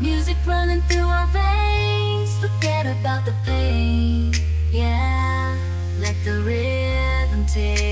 Music running through our veins. Forget about the pain. Yeah, let the rhythm take